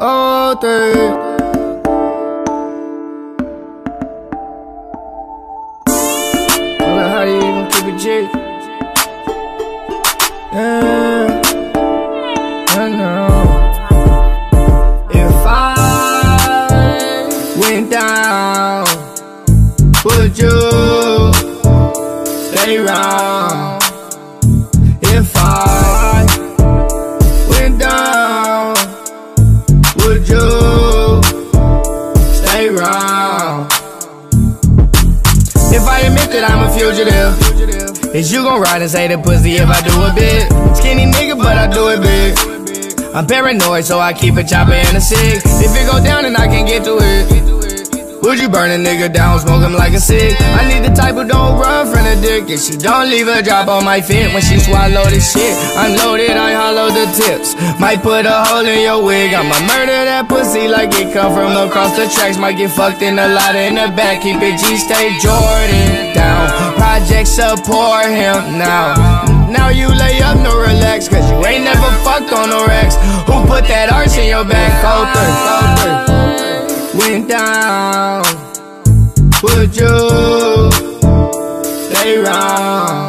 all day. G? Yeah, I know. If I went down, would you stay around? You stay around? If I admit that I'm a fugitive, is you gon' ride and say the pussy if I do a bit? Skinny nigga, but I do it big. I'm paranoid, so I keep a chopper and a cig. If it go down and I can't get to it. Would you burn a nigga down, smoke him like a cig? I need the type who don't run from the dick. And she don't leave a drop on my fit when she swallow this shit I'm loaded, I hollow the tips. Might put a hole in your wig. I'ma murder that pussy like it come from across the tracks. Might get fucked in a lot in the back. Keep it G, stay Jordan down. Project support him now. Now you lay up, no relax, cause you ain't never fucked on no racks. Who put that arse in your back? Cold went down, would you stay around?